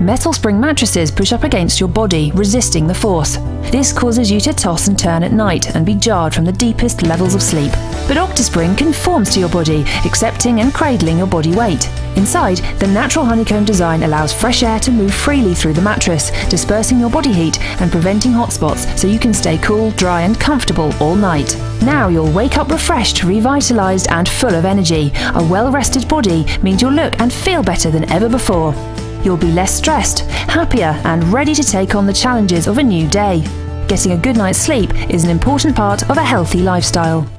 Metal spring mattresses push up against your body, resisting the force. This causes you to toss and turn at night and be jarred from the deepest levels of sleep. But OctaSpring conforms to your body, accepting and cradling your body weight. Inside, the natural honeycomb design allows fresh air to move freely through the mattress, dispersing your body heat and preventing hot spots so you can stay cool, dry, and comfortable all night. Now you'll wake up refreshed, revitalized, and full of energy. A well rested body means you'll look and feel better than ever before. You'll be less stressed, happier, and ready to take on the challenges of a new day. Getting a good night's sleep is an important part of a healthy lifestyle.